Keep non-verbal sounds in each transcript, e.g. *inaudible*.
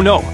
Oh, no!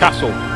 I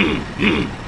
Oh *clears throat*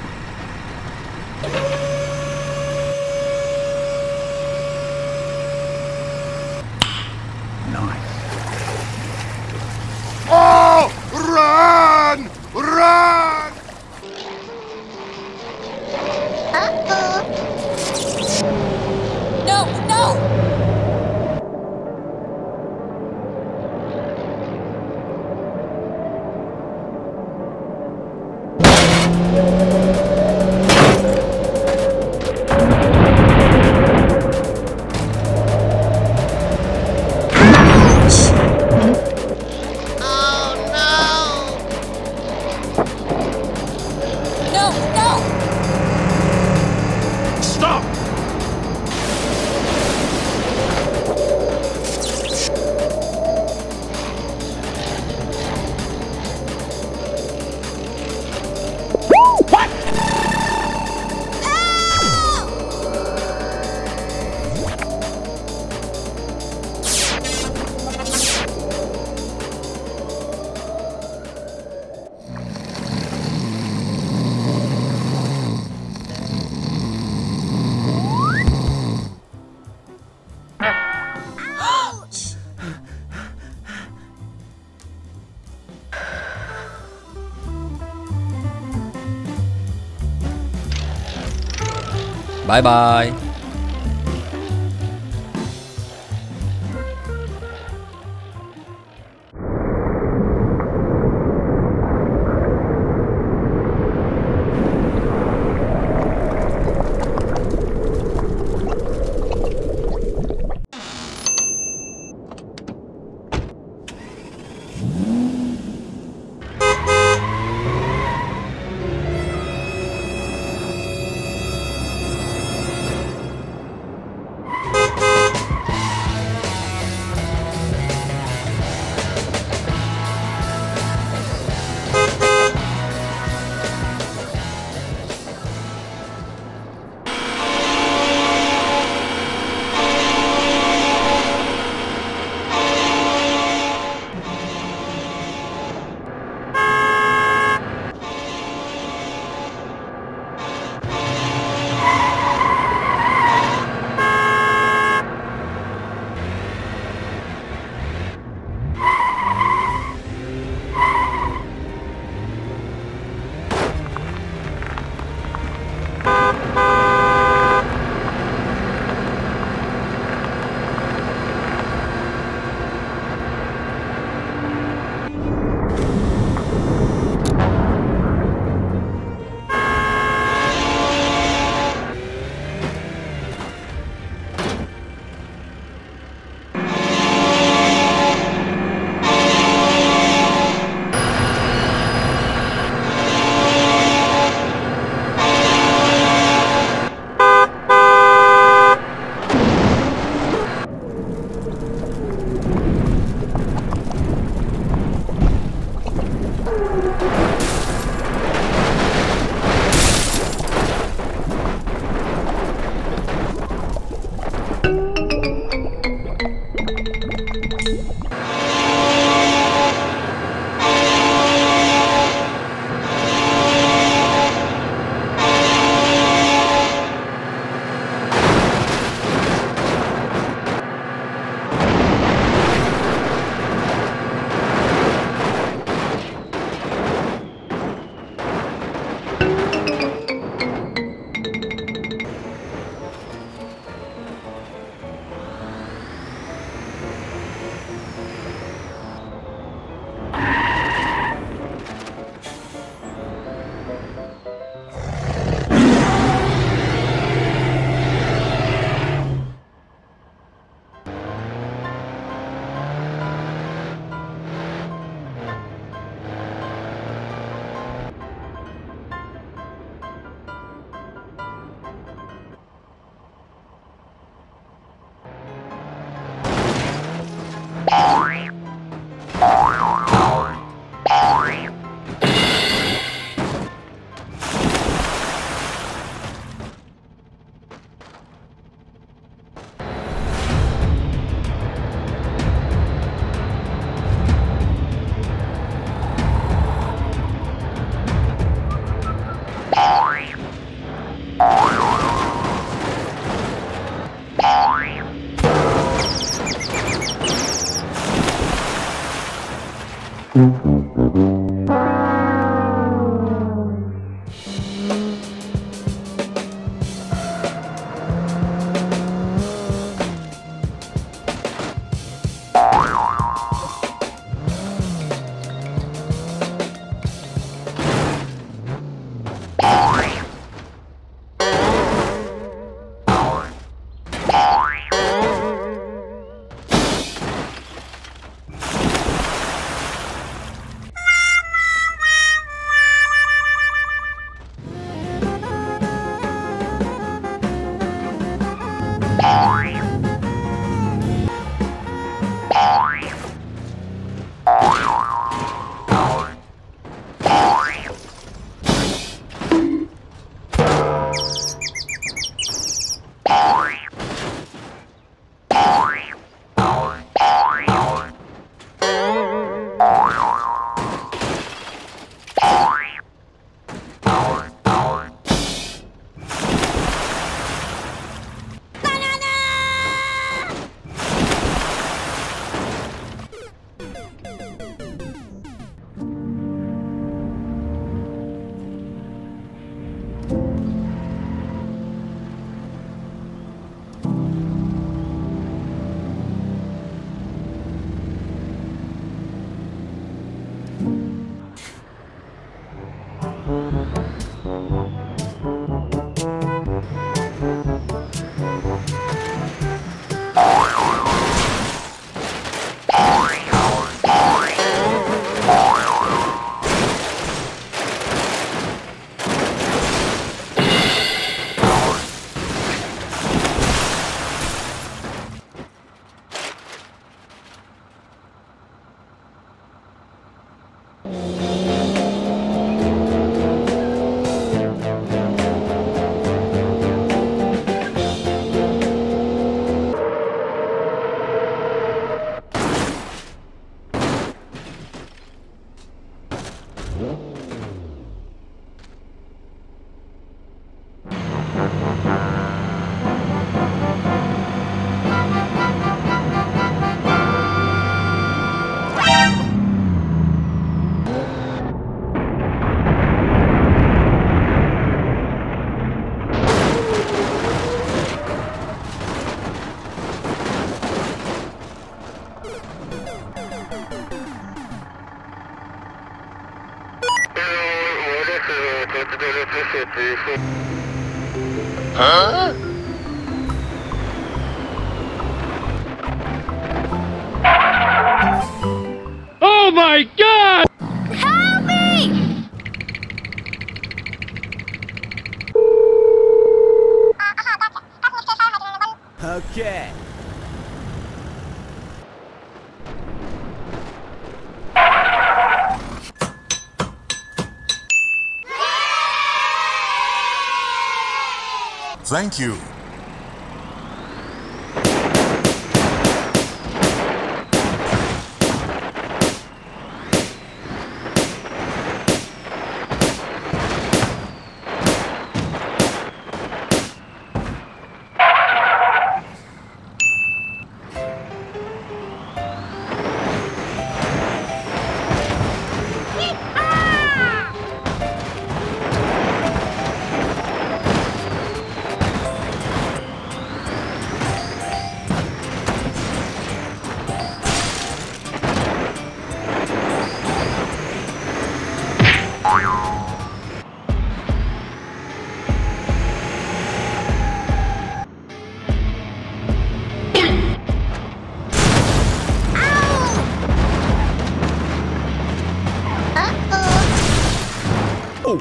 Bye bye.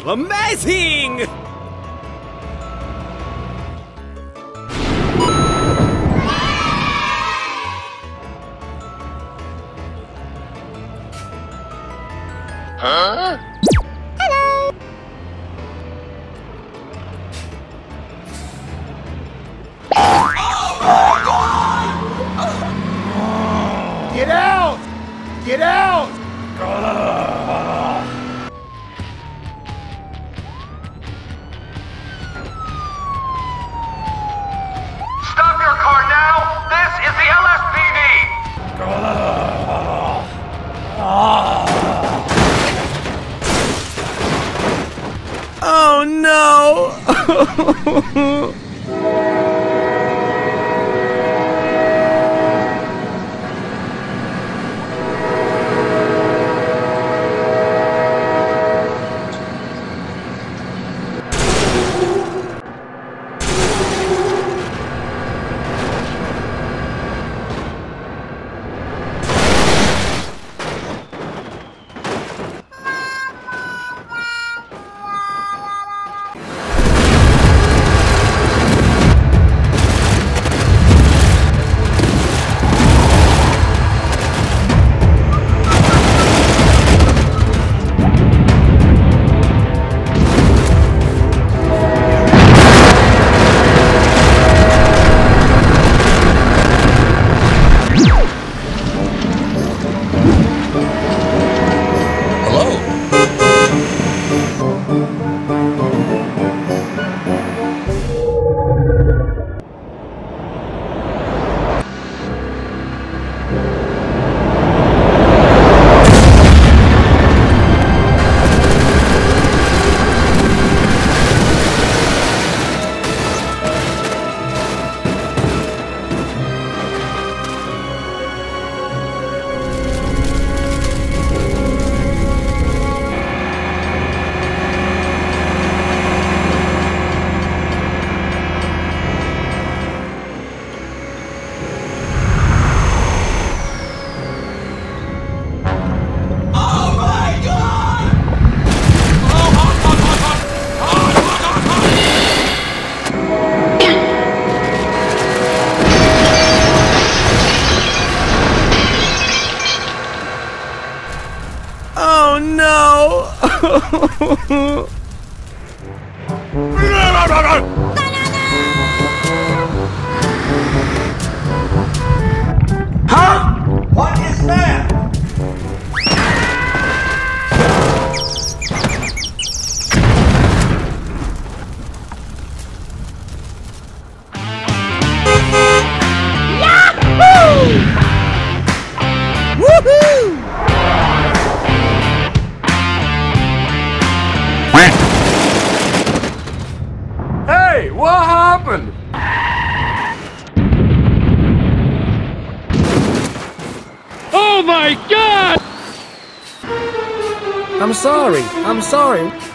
Amazing! I'm sorry.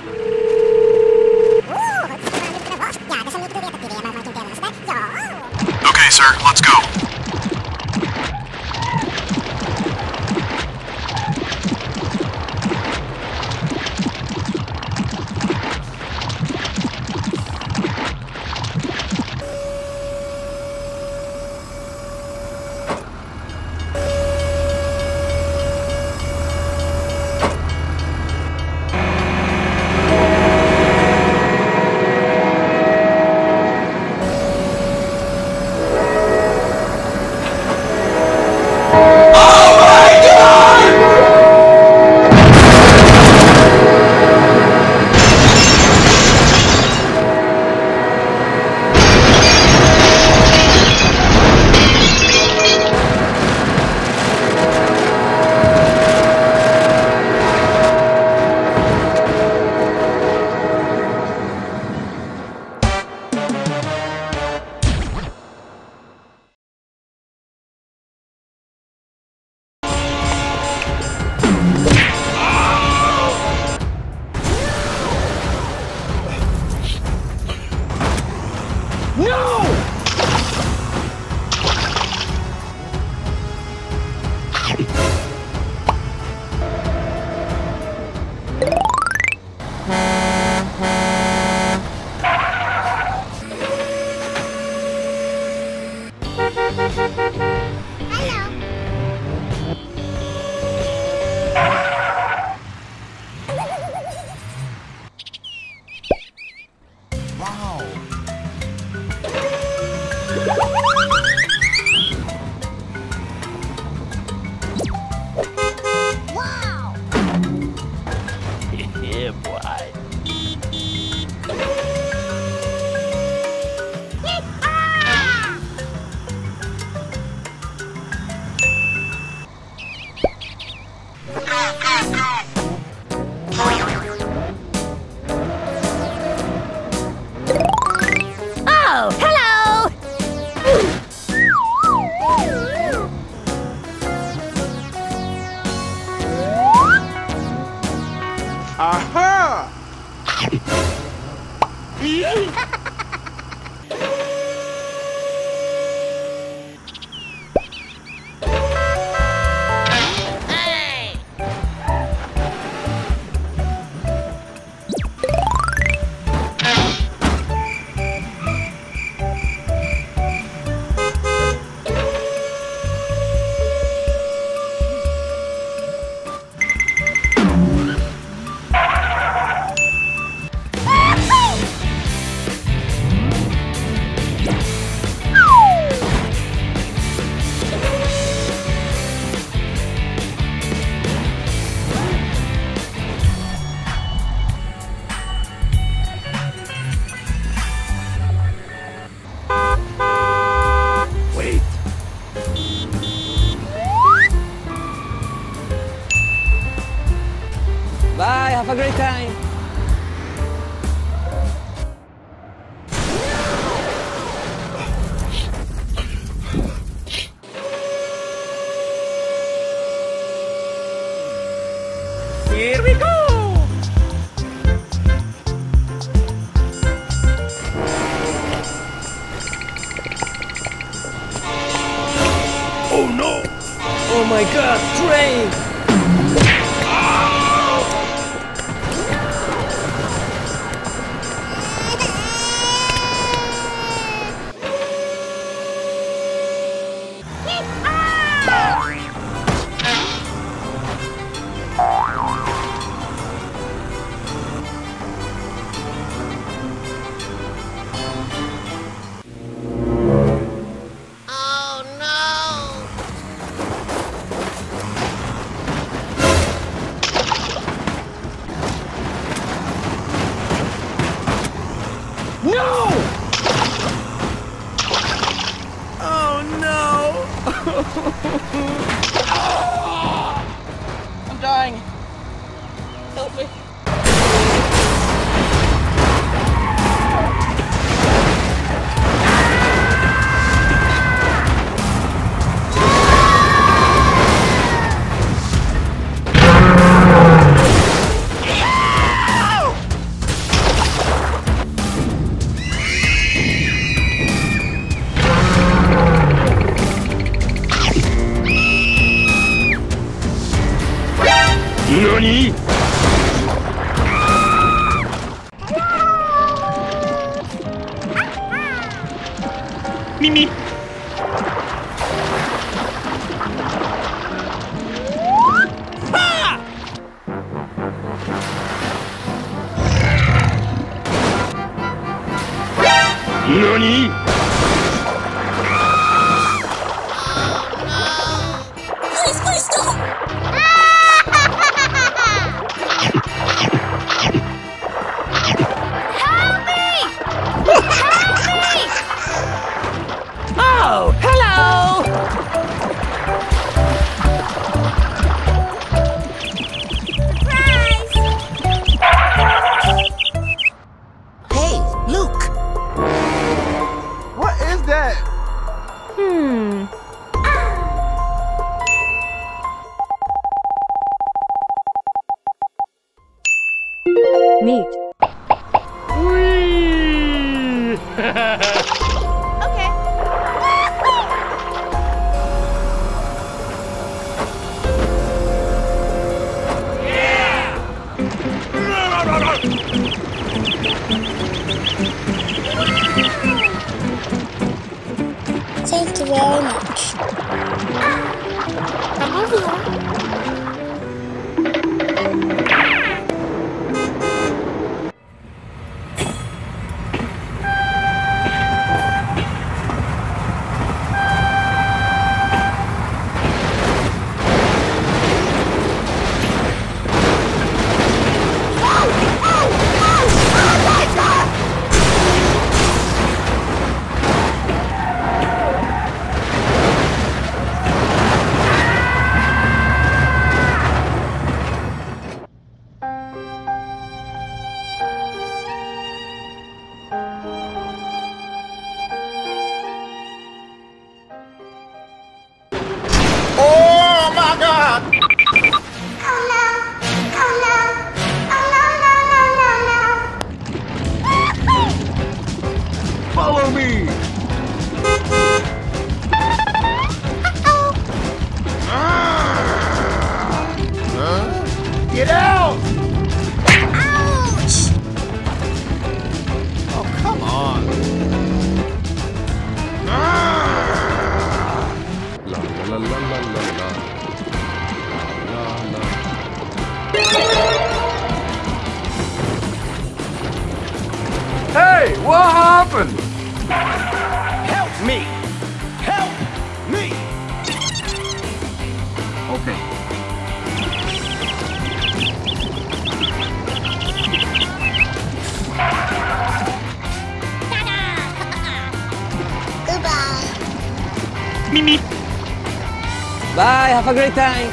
Have a great time.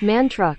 Man truck.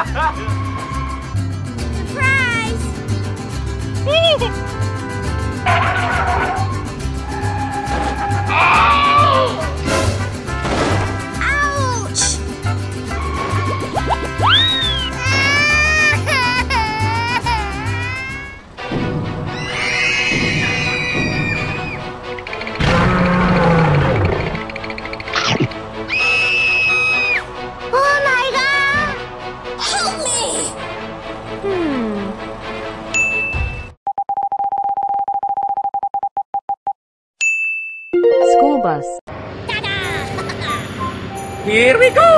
*laughs* Surprise! *laughs* Here we go!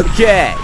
Okay.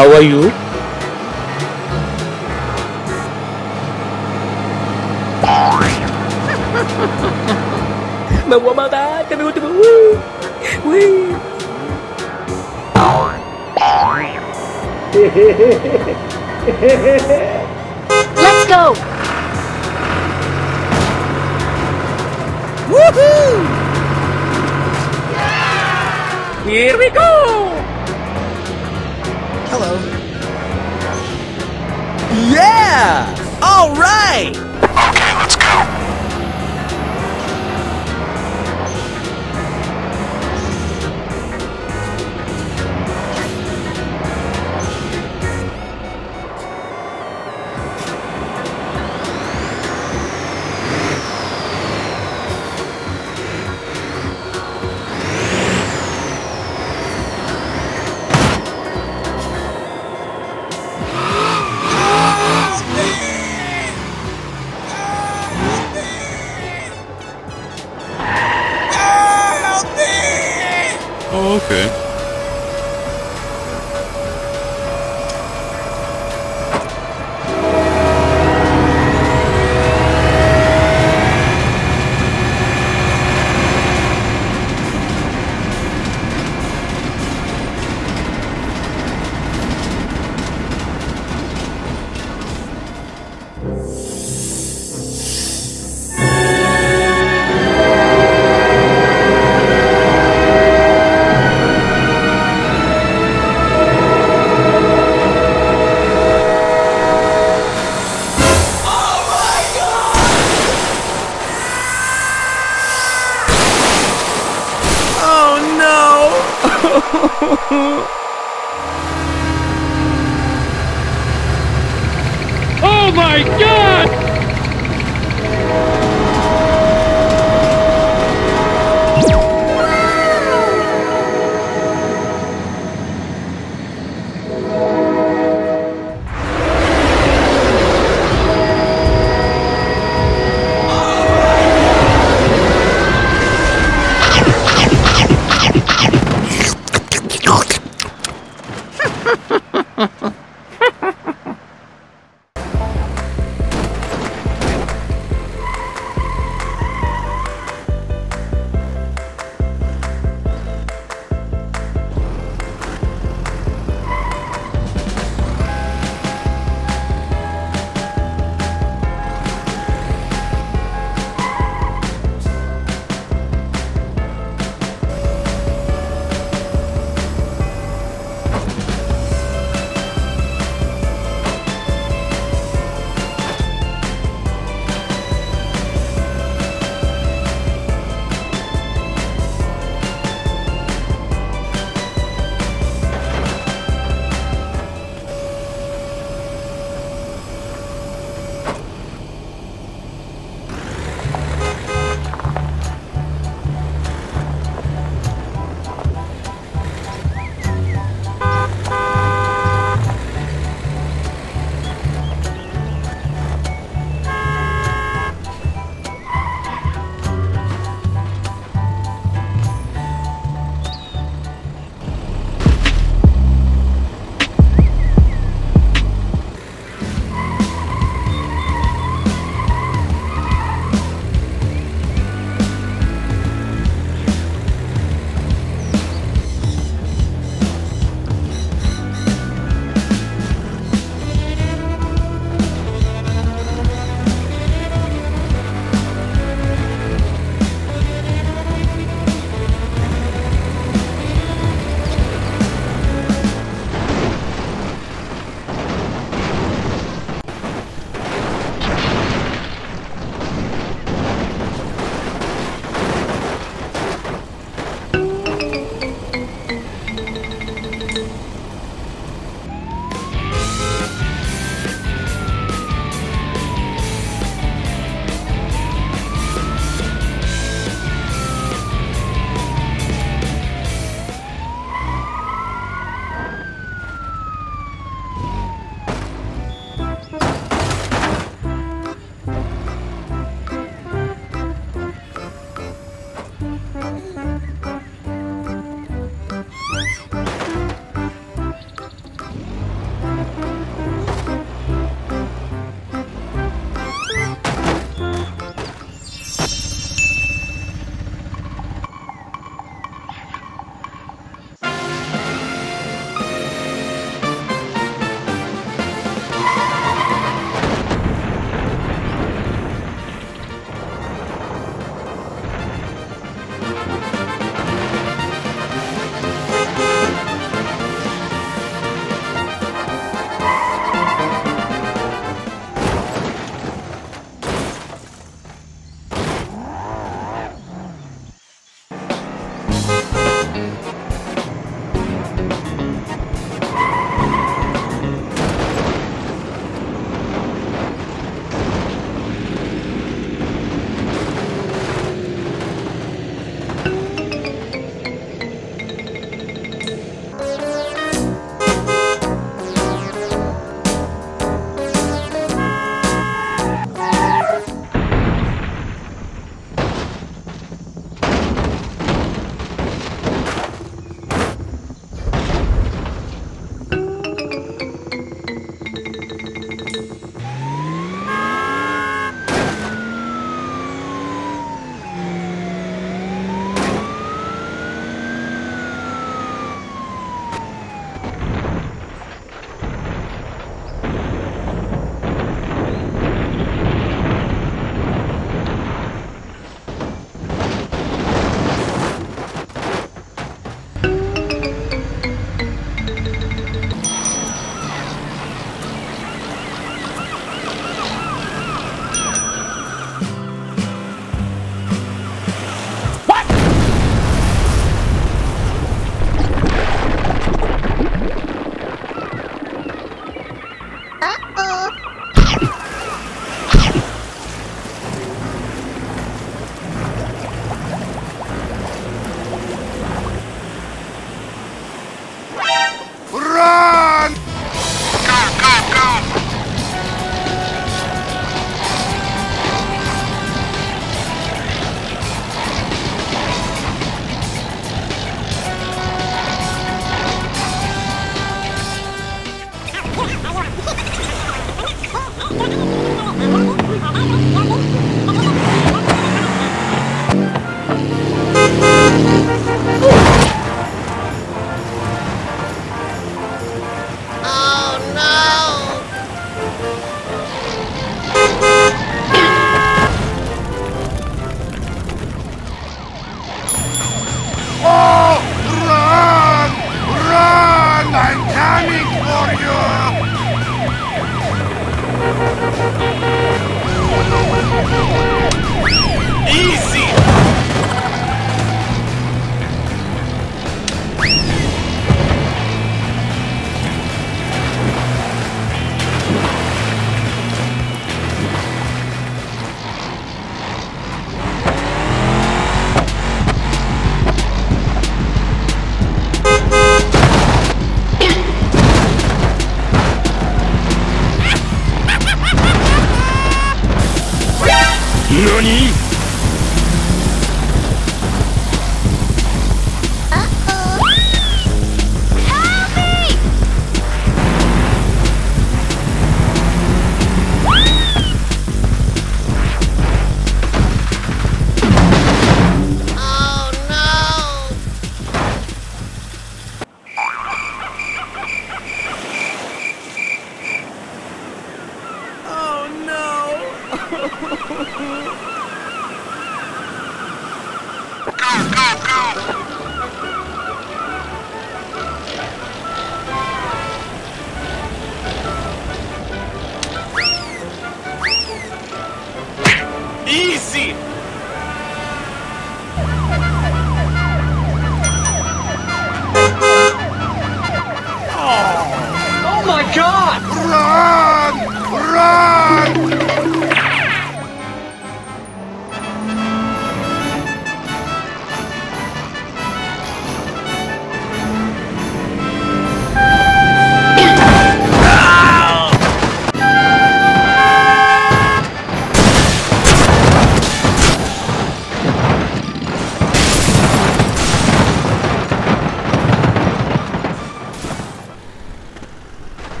How are you?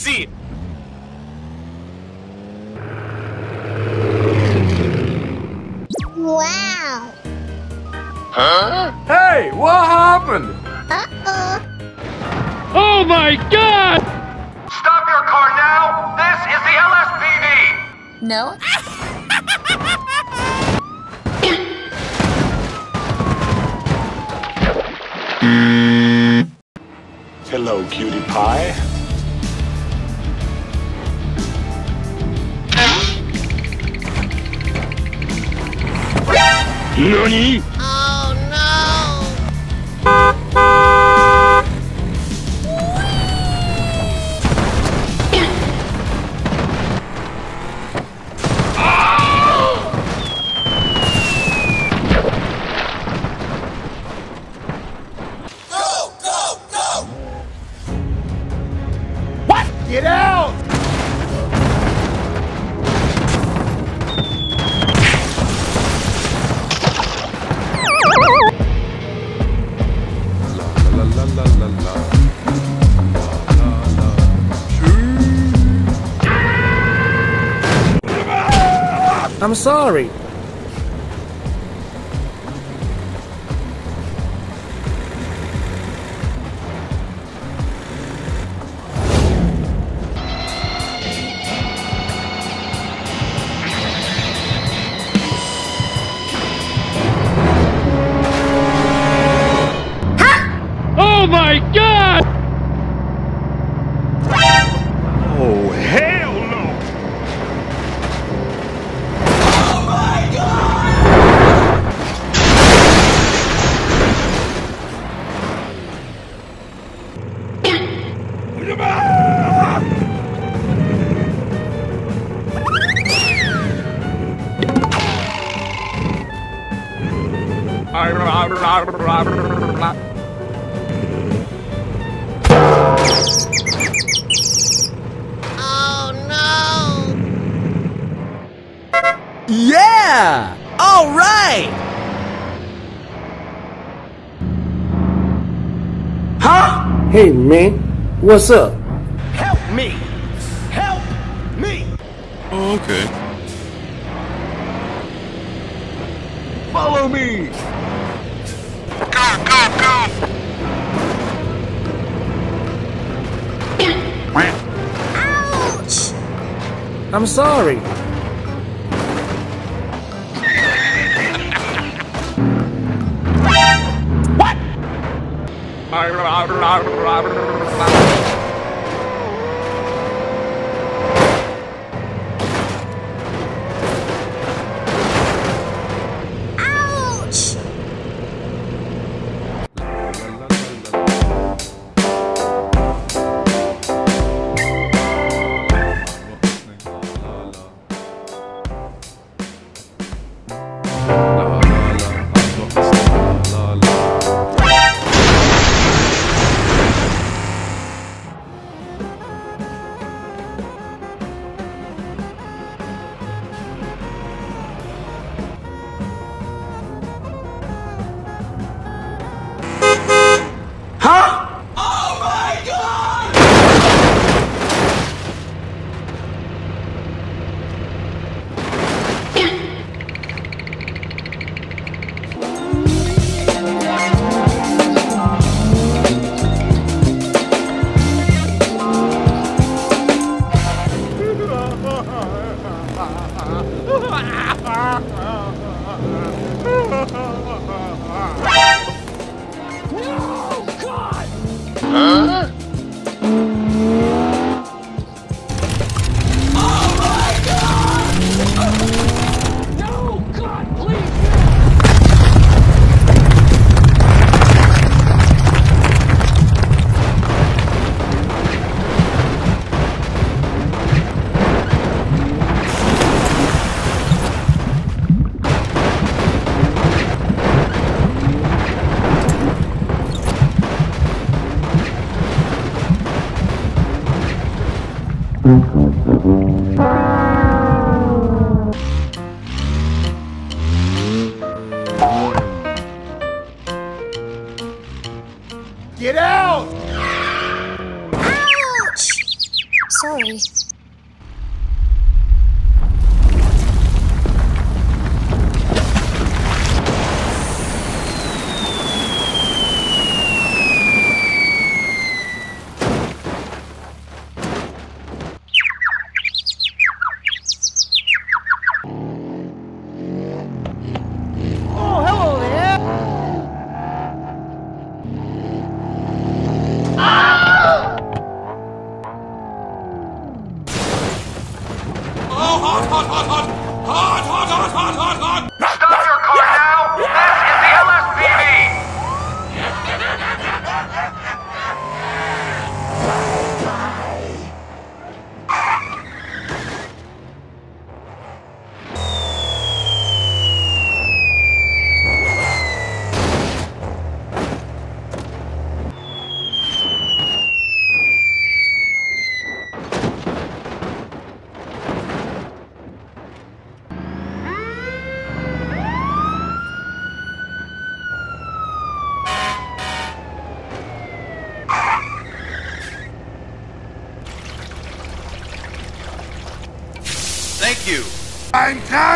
Easy! Wow. Huh? Hey, what happened? Uh-oh. Oh my god! Stop your car now! This is the LSPD! No? Hello, cutie pie. 何？Sorry. 色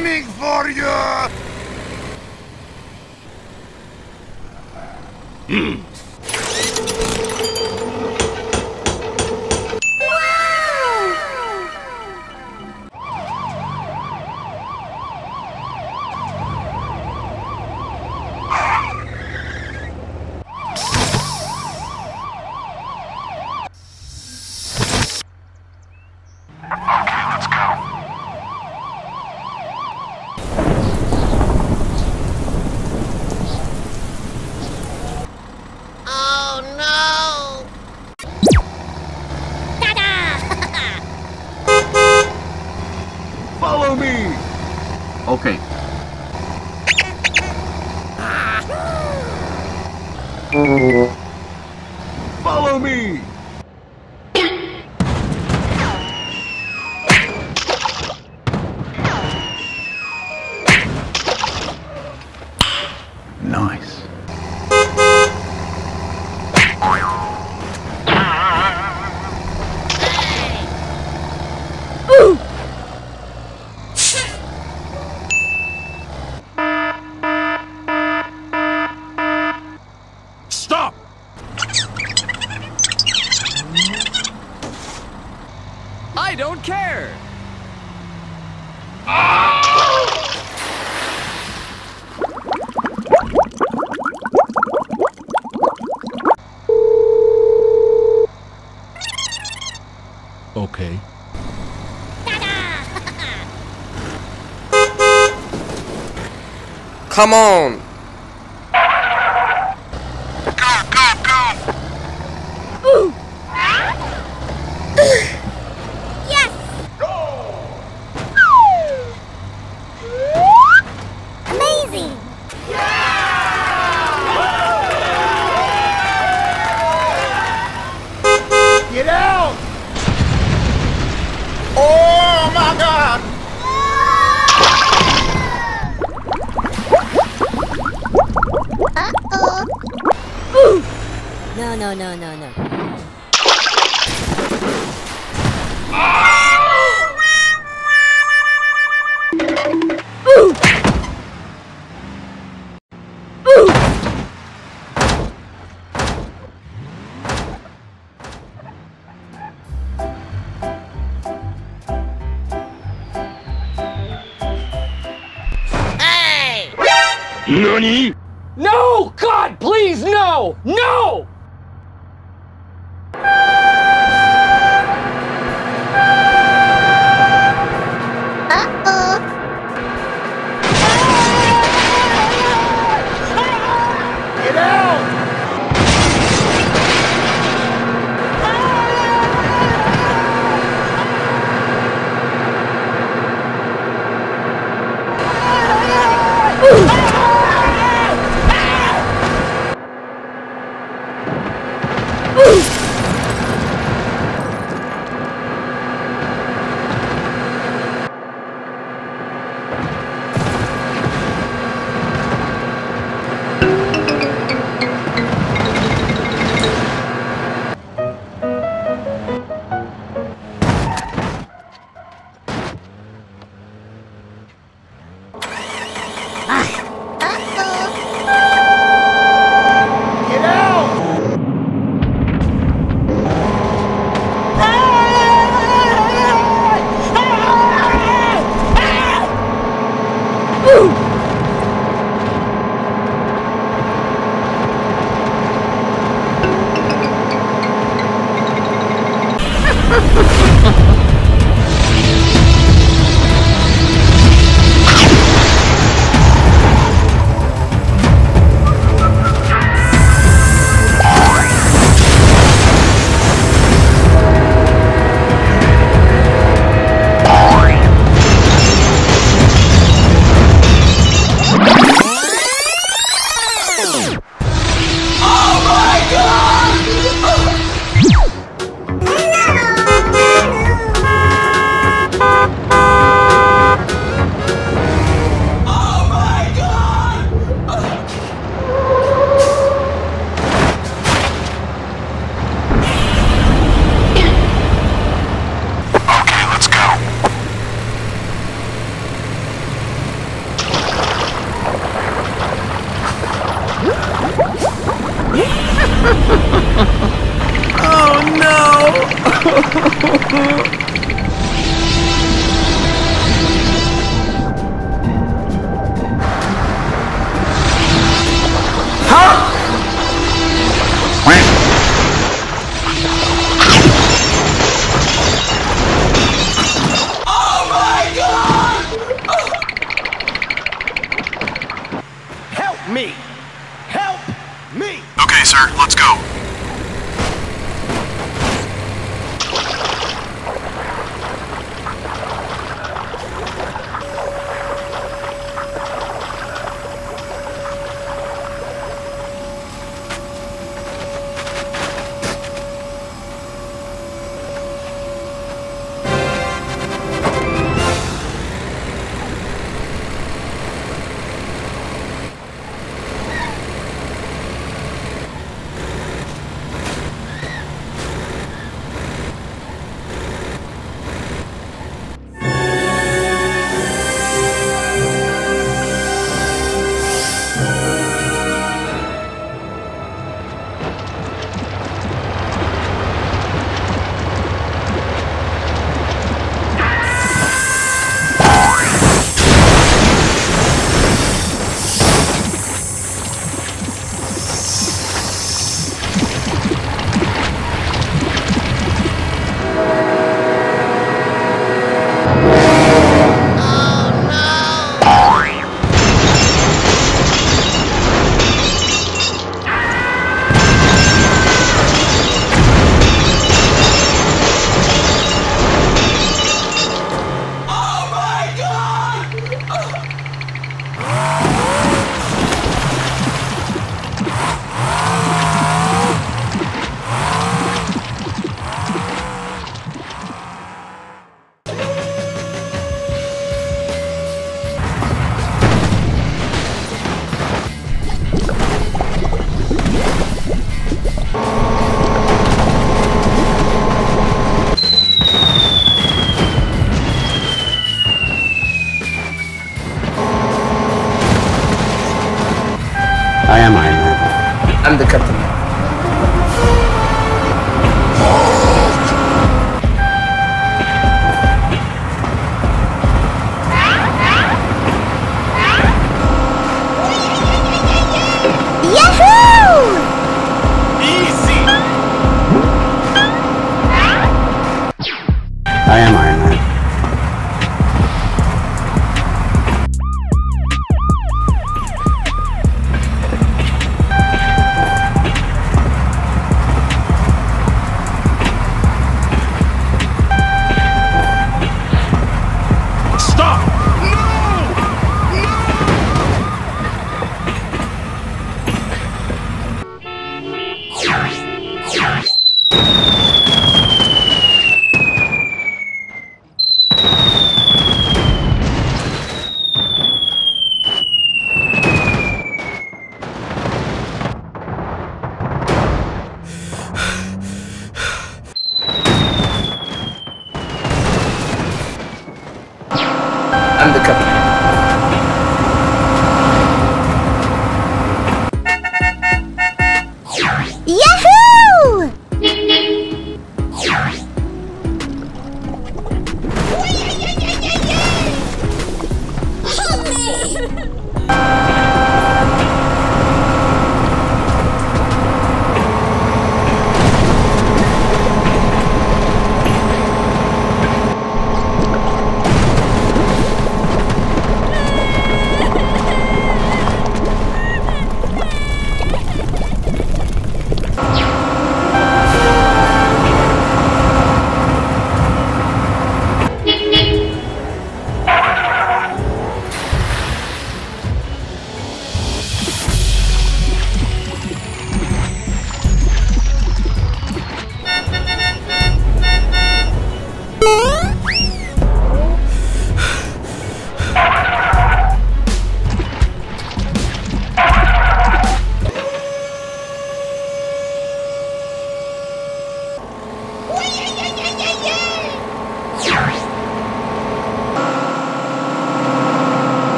coming for you! Oh no! Follow me. Okay. Follow me. Nice. Stop! I don't care. Okay. Come on!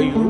Are you?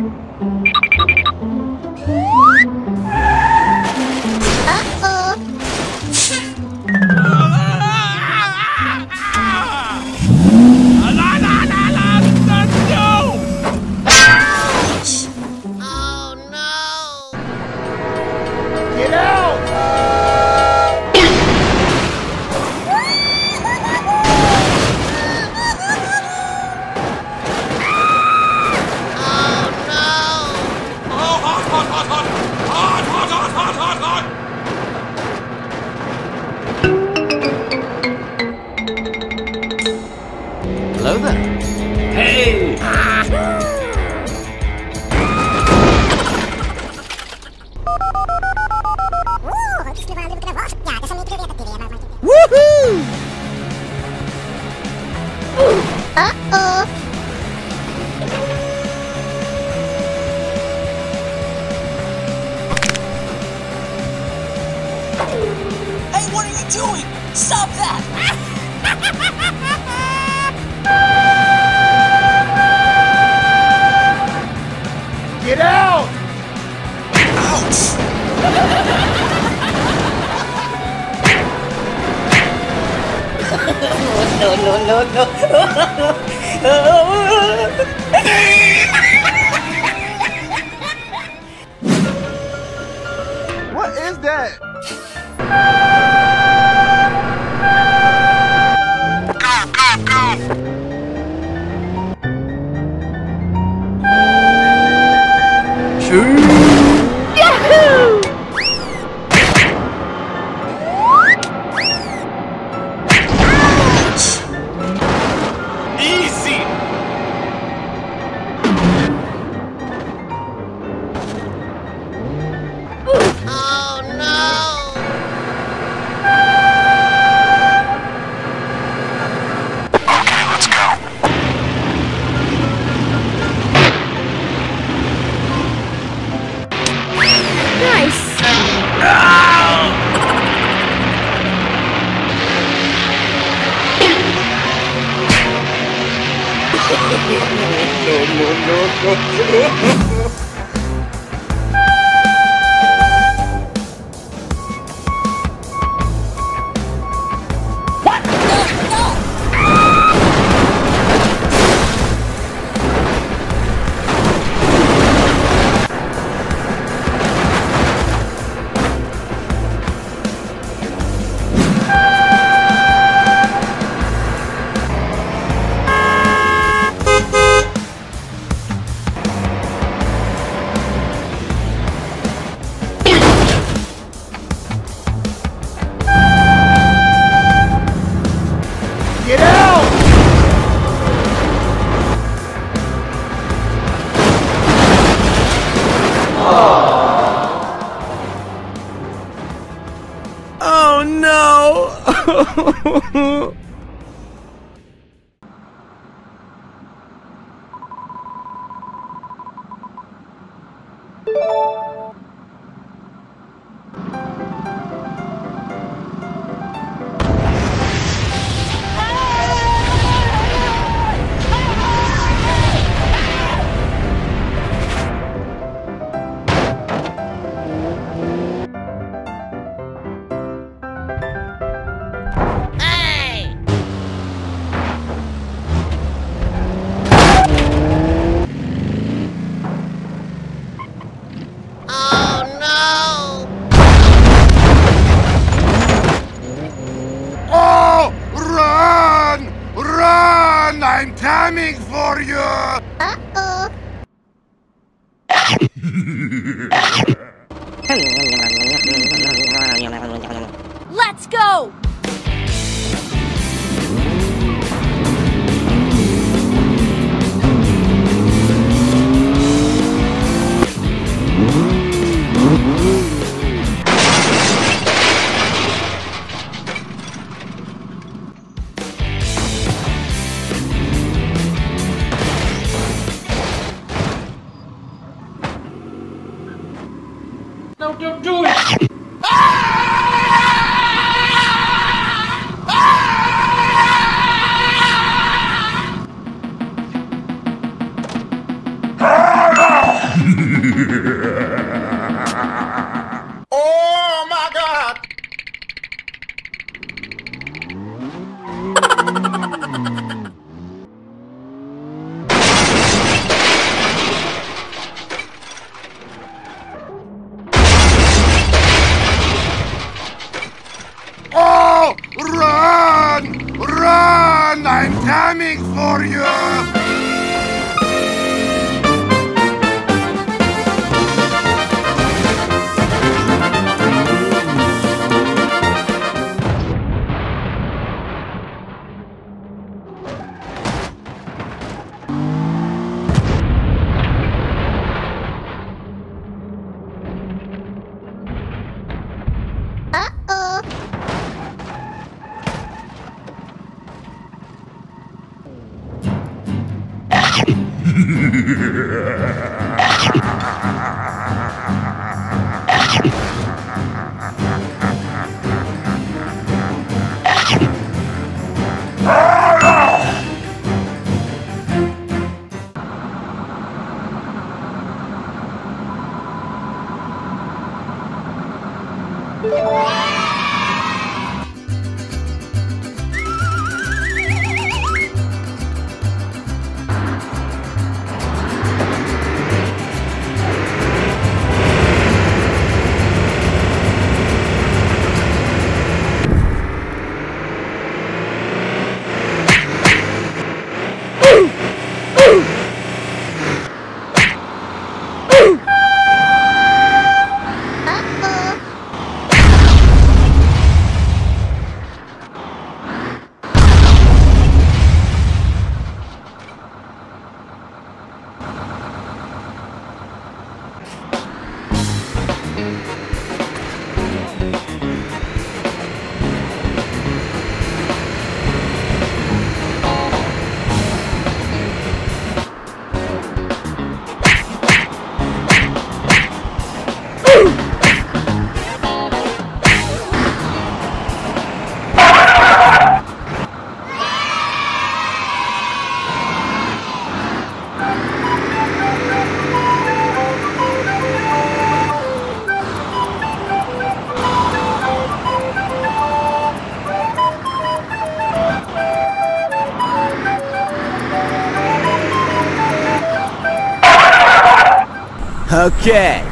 Okay.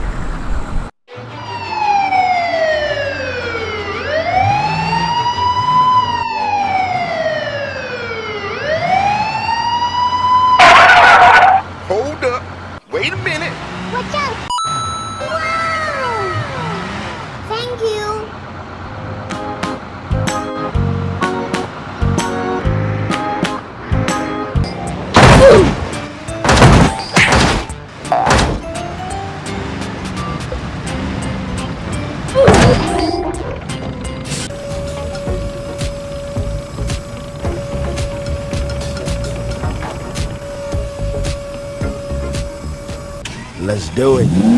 do it.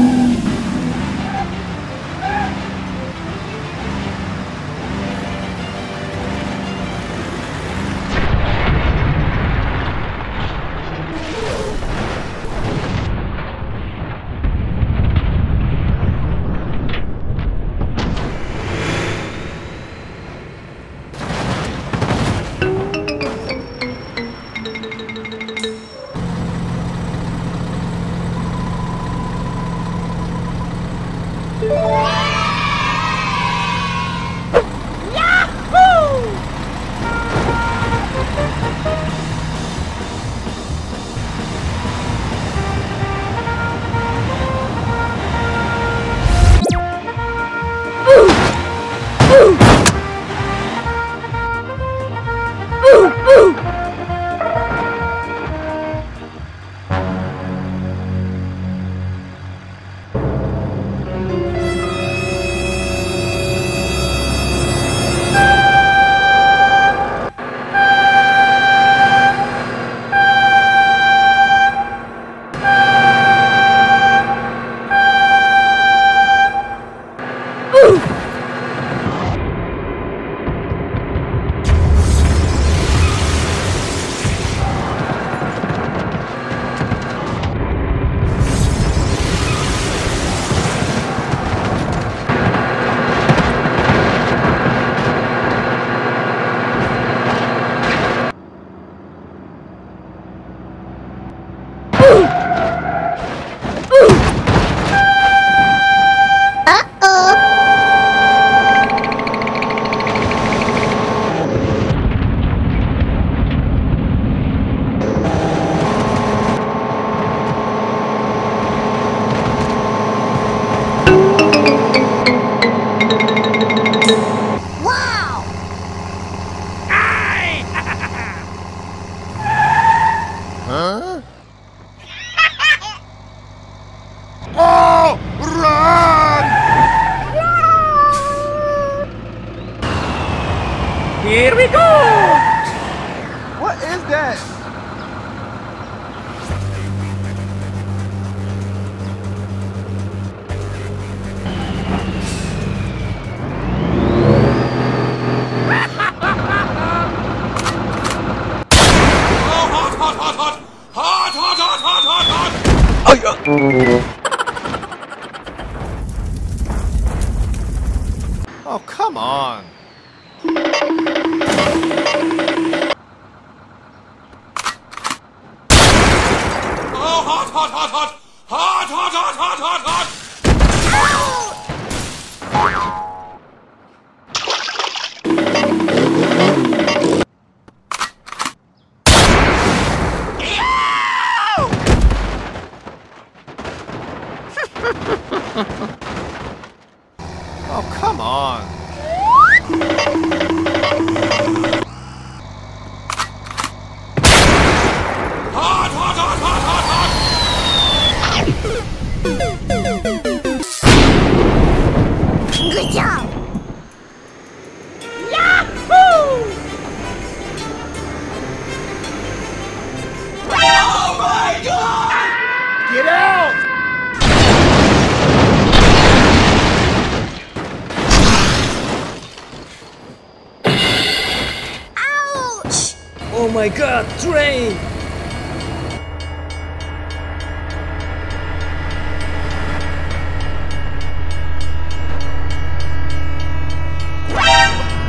god, train!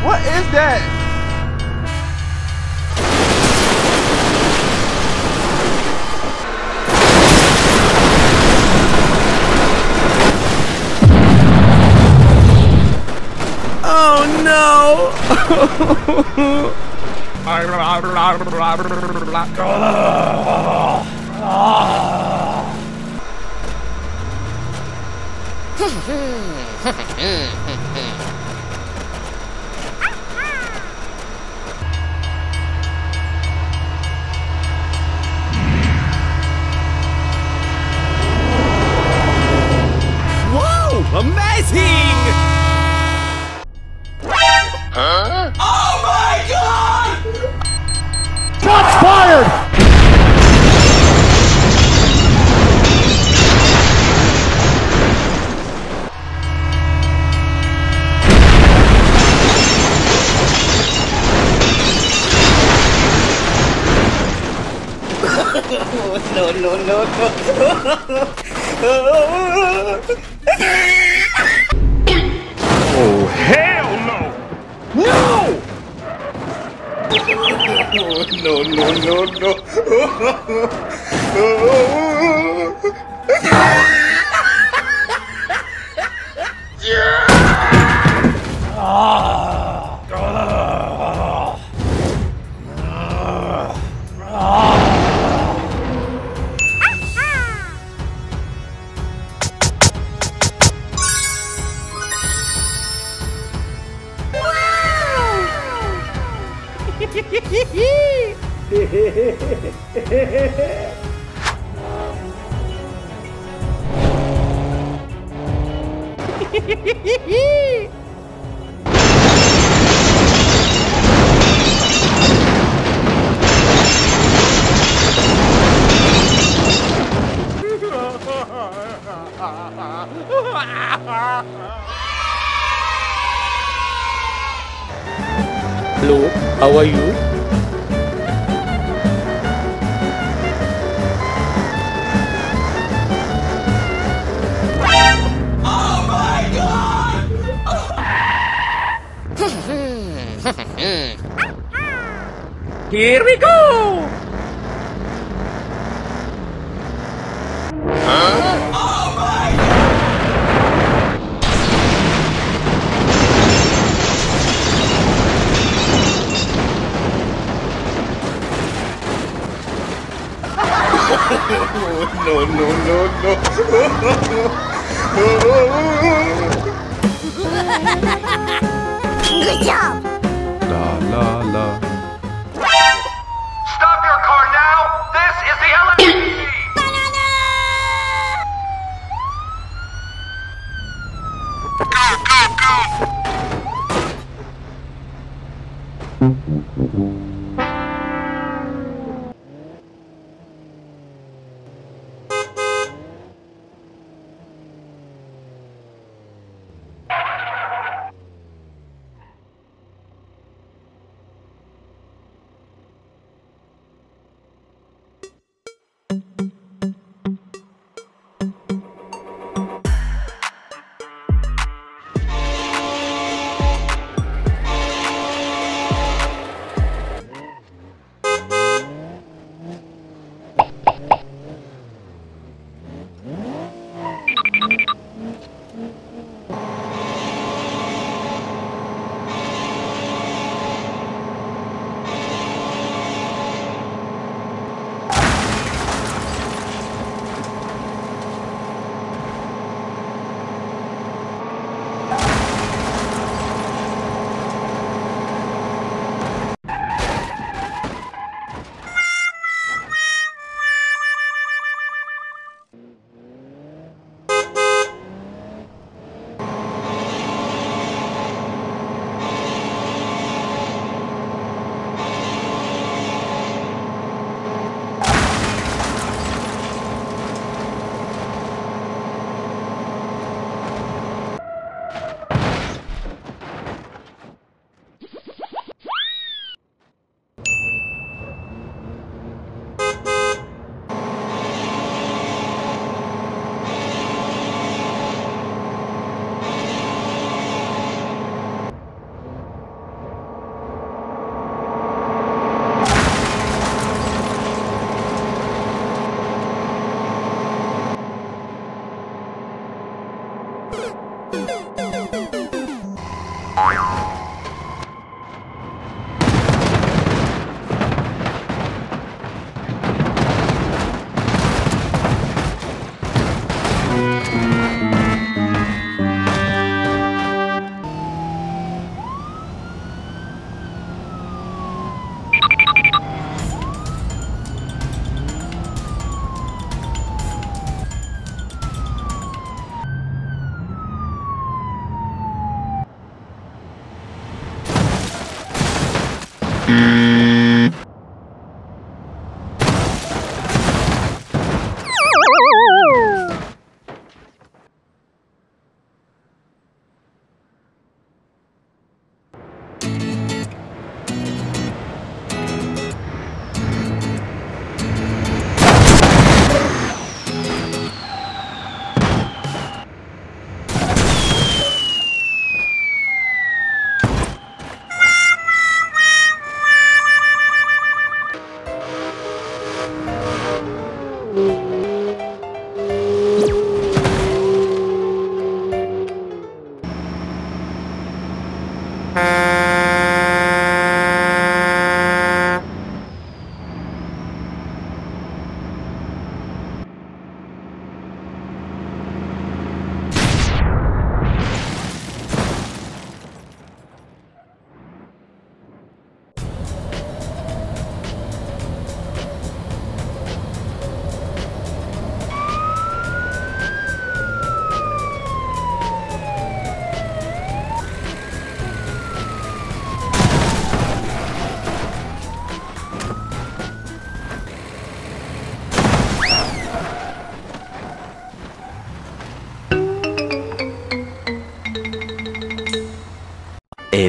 What is that? Oh no! *laughs* Whoa! *laughs* *laughs* *laughs*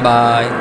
Bye bye.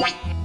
Wait.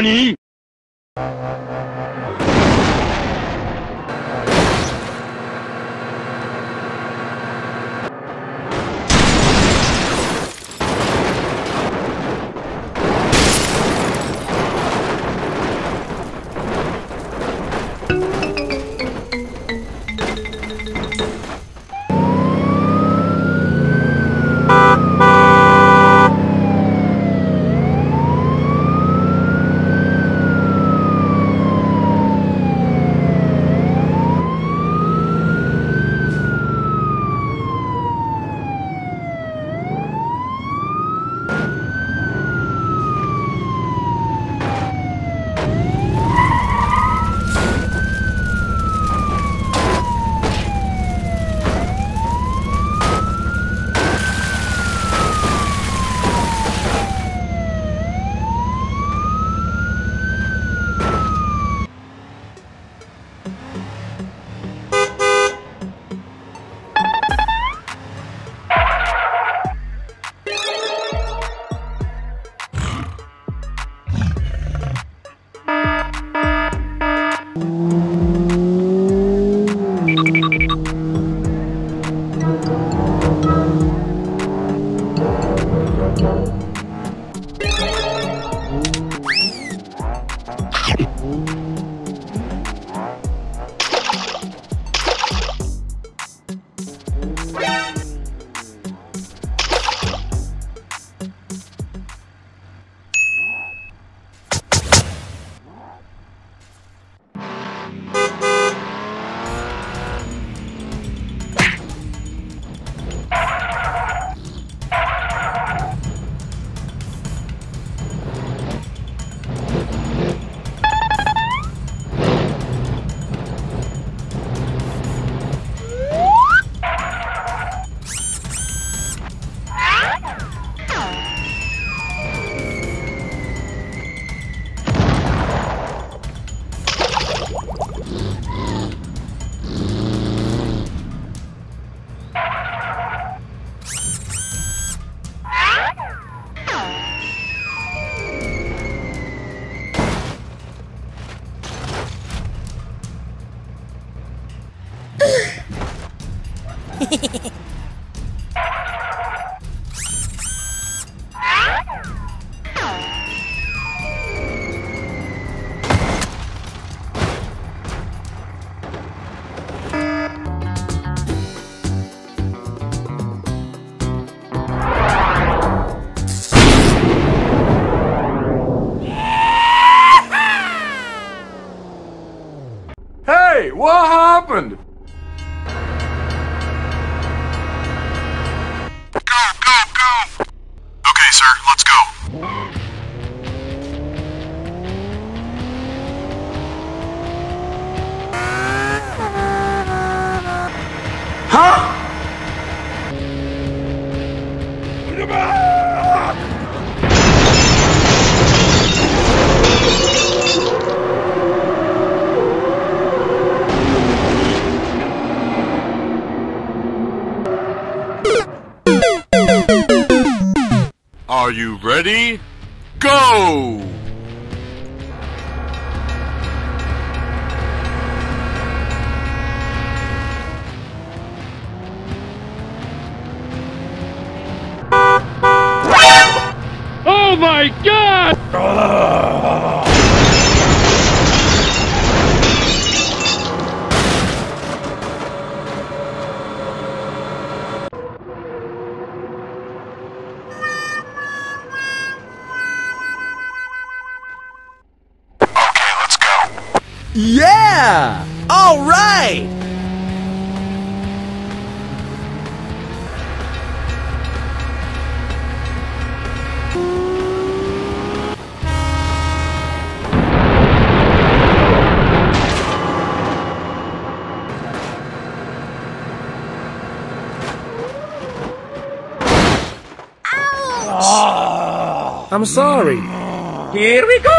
NANI?! Ready? I'm sorry. Here we go!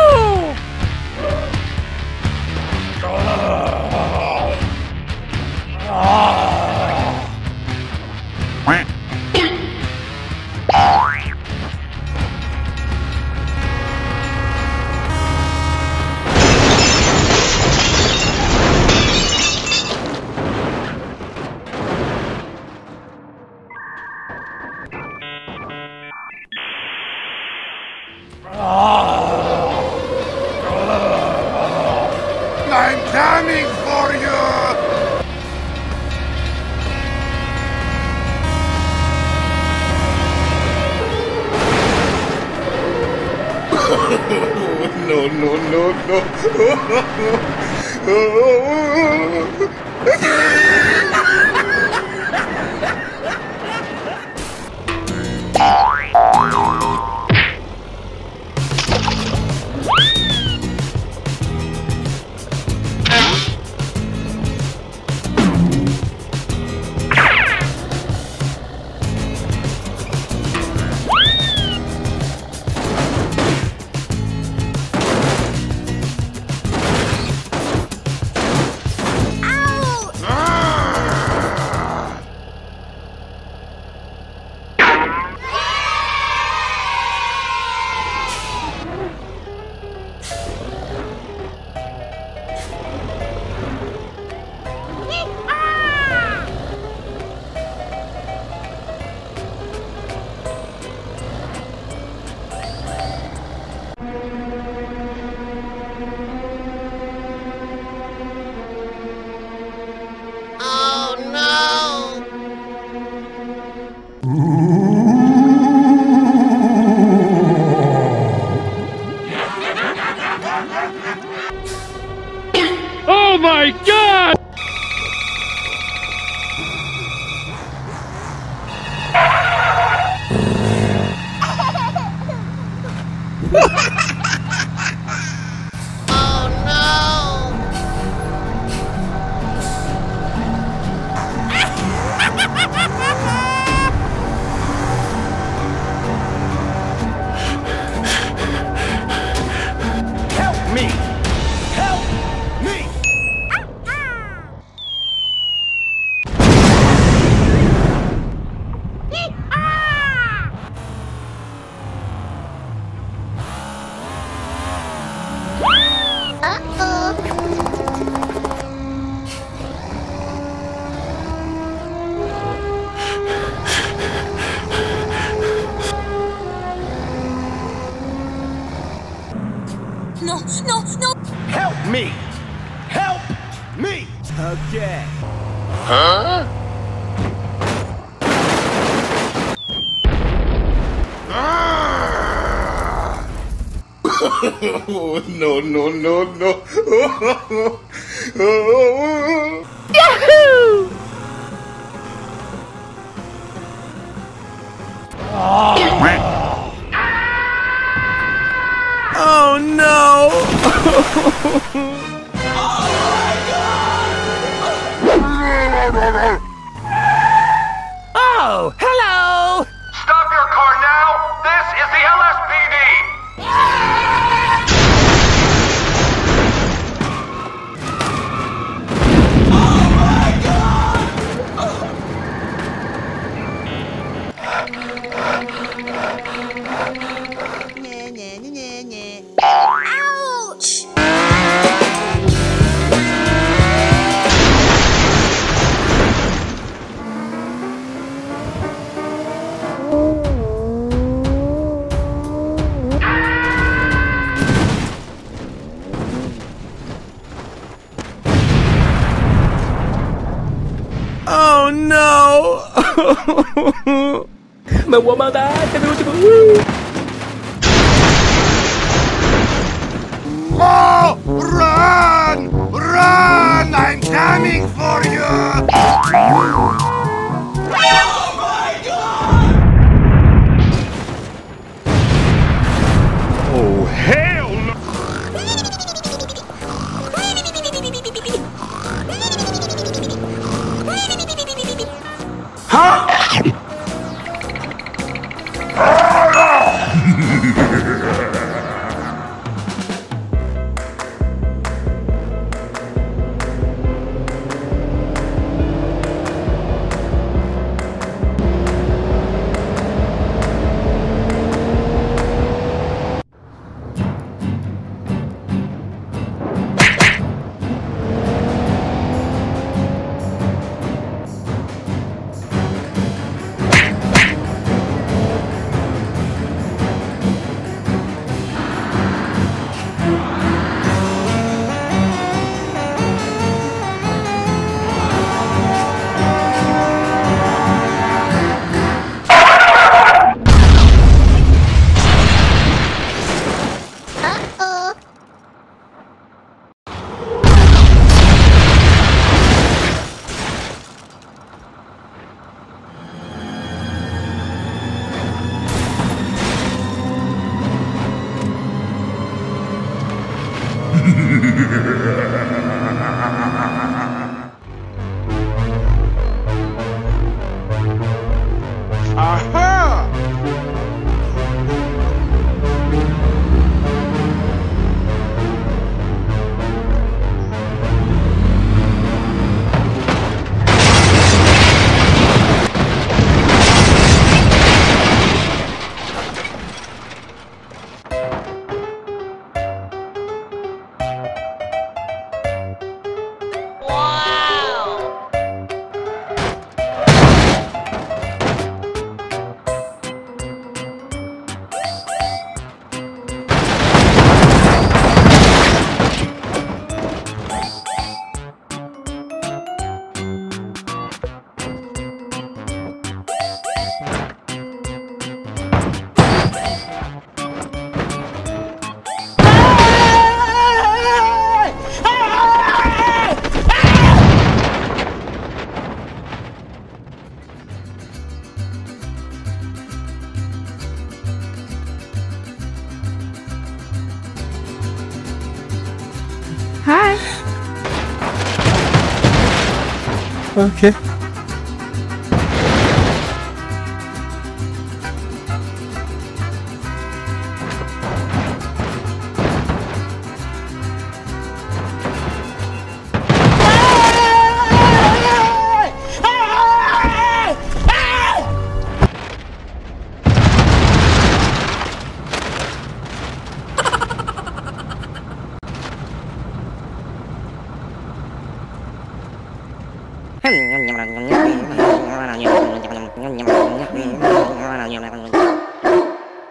Hi. Okay.